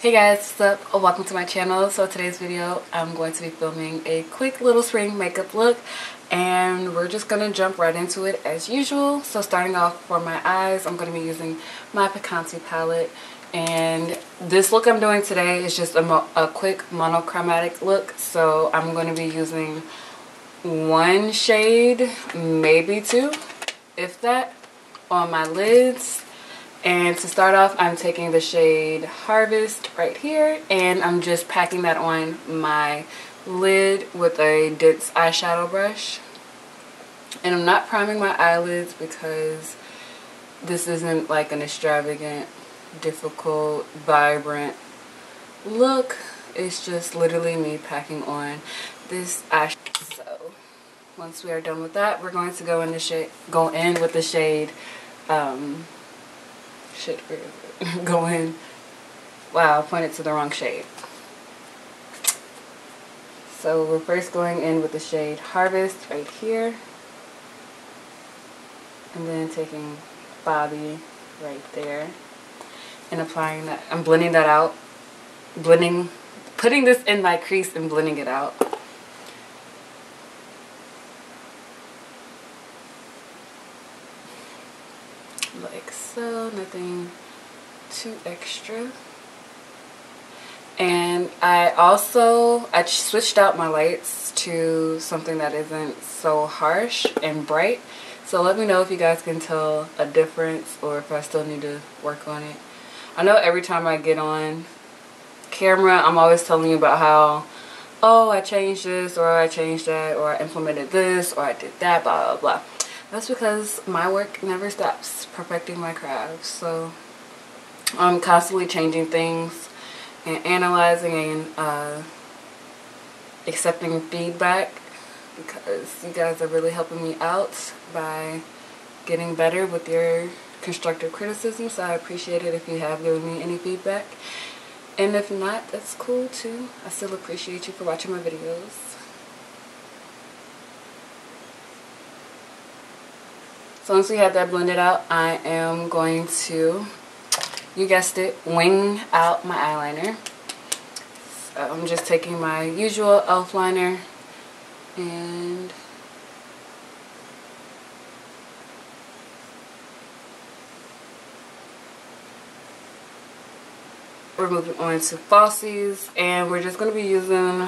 Hey guys, what's up? Oh, welcome to my channel. So today's video, I'm going to be filming a quick little spring makeup look and we're just going to jump right into it as usual. So starting off for my eyes, I'm going to be using my Picante palette and this look I'm doing today is just a, a quick monochromatic look. So I'm going to be using one shade, maybe two, if that, on my lids and to start off, I'm taking the shade Harvest right here. And I'm just packing that on my lid with a dense eyeshadow brush. And I'm not priming my eyelids because this isn't like an extravagant, difficult, vibrant look. It's just literally me packing on this eyeshadow. So once we are done with that, we're going to go in the shade, go in with the shade um, shit go in wow I pointed to the wrong shade. So we're first going in with the shade Harvest right here. And then taking Bobby right there and applying that I'm blending that out. Blending putting this in my crease and blending it out like so nothing too extra. And I also I switched out my lights to something that isn't so harsh and bright. So let me know if you guys can tell a difference or if I still need to work on it. I know every time I get on camera I'm always telling you about how oh I changed this or I changed that or I implemented this or I did that blah blah blah that's because my work never stops perfecting my craft. So I'm constantly changing things and analyzing and uh, accepting feedback because you guys are really helping me out by getting better with your constructive criticism. So I appreciate it if you have given me any feedback. And if not, that's cool too. I still appreciate you for watching my videos. So once we have that blended out, I am going to, you guessed it, wing out my eyeliner. So I'm just taking my usual e.l.f. liner and we're moving on to falsies and we're just going to be using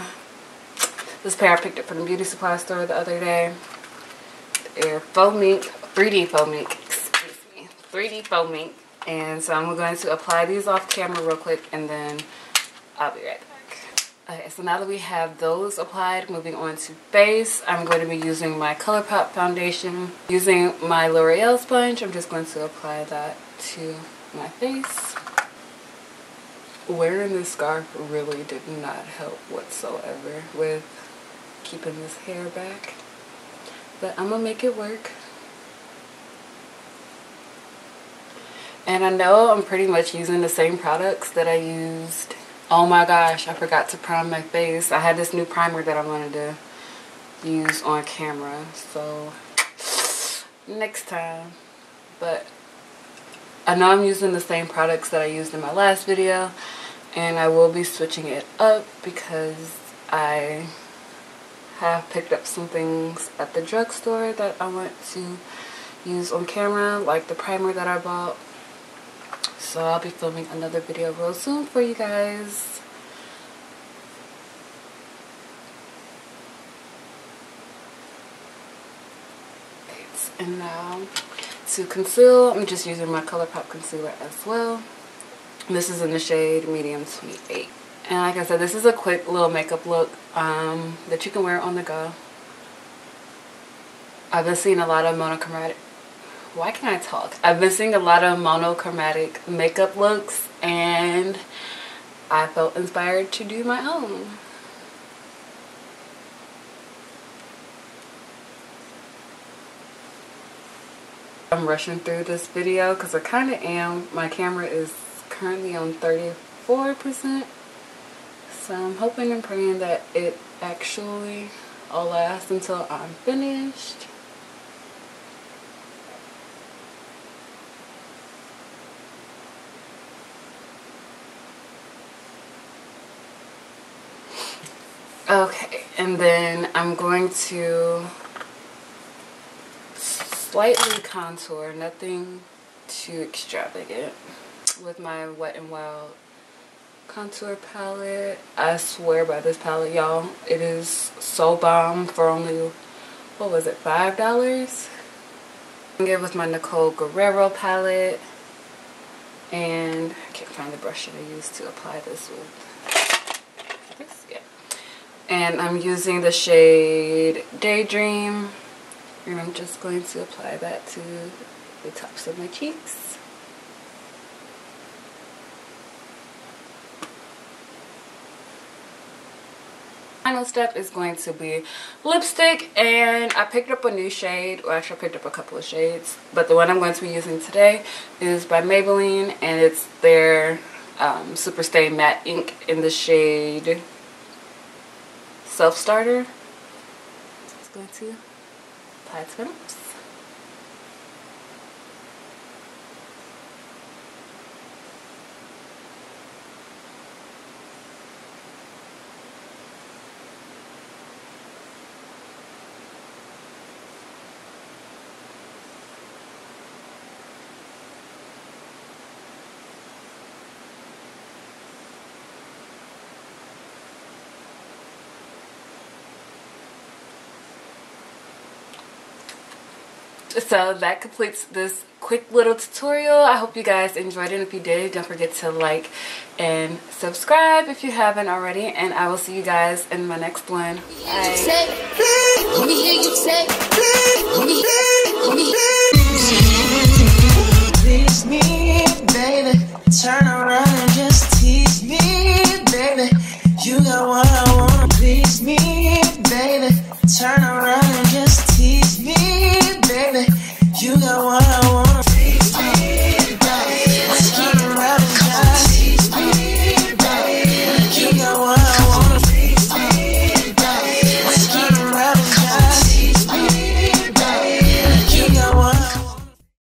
this pair I picked up from the beauty supply store the other day. They're faux mink 3D faux mink, excuse me, 3D faux mink. And so I'm going to apply these off camera real quick and then I'll be right back. Okay, so now that we have those applied, moving on to face, I'm going to be using my ColourPop foundation. Using my L'Oreal sponge, I'm just going to apply that to my face. Wearing this scarf really did not help whatsoever with keeping this hair back. But I'm going to make it work. And I know I'm pretty much using the same products that I used. Oh my gosh, I forgot to prime my face. I had this new primer that I wanted to use on camera. So next time. But I know I'm using the same products that I used in my last video. And I will be switching it up because I have picked up some things at the drugstore that I want to use on camera. Like the primer that I bought so I'll be filming another video real soon for you guys. And now to conceal, I'm just using my ColourPop concealer as well. This is in the shade Medium 28. And like I said, this is a quick little makeup look um, that you can wear on the go. I've been seeing a lot of monochromatic why can I talk? I've been seeing a lot of monochromatic makeup looks and I felt inspired to do my own. I'm rushing through this video because I kind of am. My camera is currently on 34%. So I'm hoping and praying that it actually all lasts until I'm finished. Okay, and then I'm going to slightly contour, nothing too extravagant with my Wet n Wild contour palette. I swear by this palette, y'all. It is so bomb for only, what was it, $5? I'm good with my Nicole Guerriero palette. And I can't find the brush that I used to apply this with. And I'm using the shade Daydream. And I'm just going to apply that to the tops of my cheeks. final step is going to be lipstick and I picked up a new shade or actually I picked up a couple of shades but the one I'm going to be using today is by Maybelline and it's their um, Super Stay Matte Ink in the shade Self Starter. Just going to apply it to my lips. So that completes this quick little tutorial. I hope you guys enjoyed it. If you did don't forget to like and subscribe if you haven't already. And i will see you guys in my next one. Turn